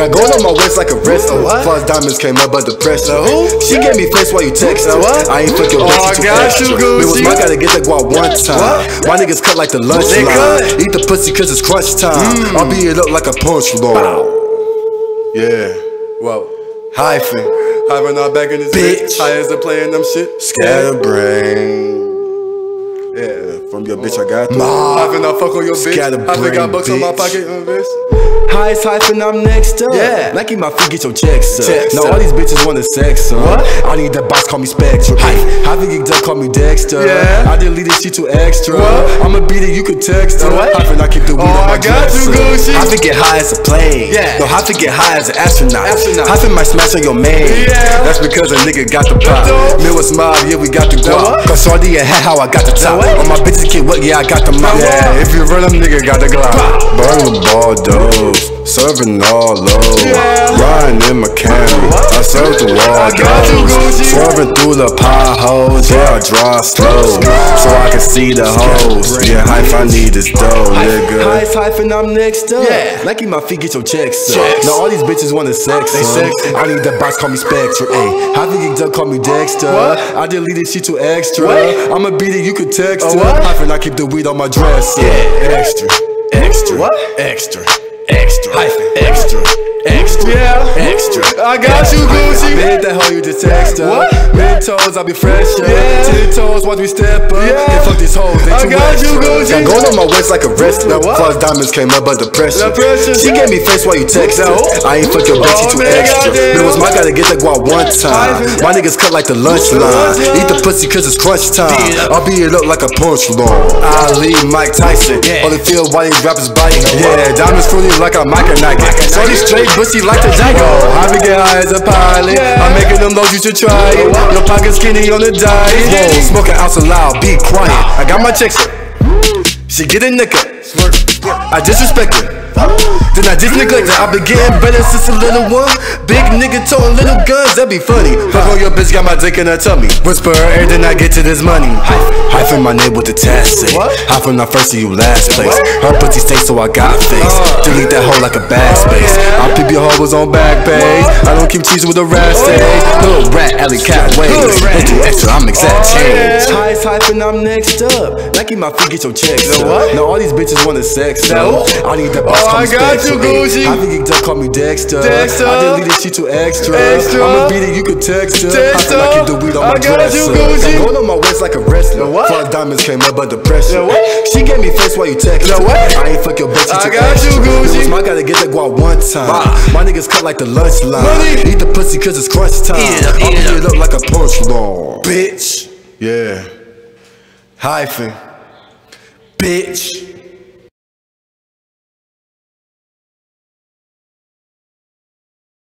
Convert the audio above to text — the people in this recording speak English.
Got gold on my waist like a wrestler. What? Plus diamonds came up, but the pressure. who? She gave me face while you text what? I ain't fuck your Oh, bitch, I you got extra. you, Gucci. Me was my gotta get that guap one time. What? My niggas cut like the lunch They line. cut. Mm. Eat the pussy cause it's crunch time. I'll be it up like a punch line. Yeah. Whoa. Hyphen. Hyphen not back in this Bitch. High as they playing them shit. Scatterbrain. Yeah, from your bitch I got that. Hyphen not fuck on your bitch. Scatterbrain, Hyphen got bucks on my pocket, uh, Highest hyphen, I'm next up. Yeah. Nike my feet, get your checks up. Checks now up. all these bitches wanna sex up. What? I need that box, call me Spectre. Hey, Hyphen geeked up, call me Dexter. Yeah. I deleted shit too extra. What? I'ma beat it, you could text her. What? Hyphen, I keep the weed Oh, on my I got you. Gucci. Hyphen get high as a plane. Yeah. No, Hyphen get high as an astronaut. Astronaut. Hyphen might smash on your man. Yeah. That's because a nigga got the pop. dope. Me was mob, yeah, we got the guap. Cause Shorty a hat, how I got the top. On my bitches get what, yeah, I got the mop. Yeah, if you run them, nigga got the glock. Burn the ball doors, serving all low. Yeah. Riding in my Camry, I serve the wall I got you, doors. Gucci. Swerving through the potholes, yeah, I drive slow. So I can see the hoes. Yeah, hype, I need this dough, nigga. Highest and I'm next up. Yeah. Nike my feet, get your checks up. Checks. Now all these bitches wanna sex They some. sexy. I need that box, call me Spectre. Ayy, how you geeked up, call me Dexter. What? I deleted shit to extra. What? I'ma beat it, you could text A her. what? Hyphen, I keep the weed on my dress. Yeah. extra, extra, What? extra, extra, Hyphen. extra, extra, Yeah. extra. I got you, Gucci. I been that hoe, you just text her. What? Mid toes, I be fresher. Yeah. Ten toes, watch me step up. Yeah. And fuck these hoes, they I too got you, extra. Gucci. Got gold on my waist like a wrestler. Plus diamonds came up, the pressure. Pressure. She gave me face while you text her. I ain't fuck your bitch, Oh, you too extra. It was my gotta get that guap one time. My niggas cut like the lunch line. Eat the pussy cause it's crunch time. Beat it up. I'll beat it up like a punch line. Ali, Mike Tyson. On the field, why these rappers biting? Yeah, diamonds fruity like a Mike Nike. So these straight pussy like the Jago. I be get high as a pilot. I'm making them lows, you should try it. Your pocket skinny on the diet. Whoa, smoking out so loud, be quiet. I got my chicks. She get a nigga. I disrespect her. Then I just neglect her. I been getting better since a little one. Big nigga toting little guns, that'd be funny. Fuck on your bitch, got my dick in her tummy. Whisper her ear, then I get to this money. Hyphen my name with the task say. Hyphen not first to you last place. Her pussy stay so I got face. Uh. Delete that hoe like a backspace. I peep your hoe was on back page. I don't keep cheese with a rat oh, stage. Little rat, alley cat ways. Hood rat. Don't extra, I'm exact Oh, yeah. Highest hyphen, I'm next up. Nike my feet, get your checks The up. what? Now all these bitches wanna sex No. up. I need that box, Oh, call me I got Spectre. you, Gucci. I think geeked up, call me Dexter. Dexter. I deleted shit too extra. Extra. I'ma beat it, you could text her. Text I her. keep the weed on I my got dresser. you, Gucci. Got gold on my waist like a wrestler. The what? Plus diamonds came up, but the pressure. The what? She gave me face while you text The her. what? I ain't fuck your bitch, you I too got you. Gucci. It was my gotta get that guap one time. Bah. My niggas cut like the lunch line. Money. Eat the pussy cause it's crunch time. Eat it up, I'll eat it beat it up like a punch line. Bitch. Yeah. Hyphen. Bitch.